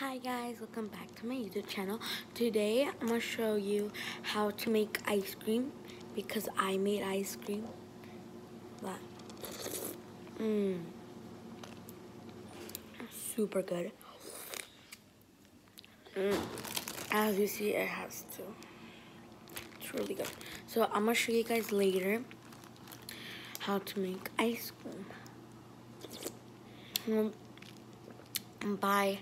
Hi guys, welcome back to my YouTube channel. Today I'm gonna show you how to make ice cream because I made ice cream. But mmm super good. Mm. As you see, it has to. It's really good. So I'm gonna show you guys later how to make ice cream. Mm. Bye.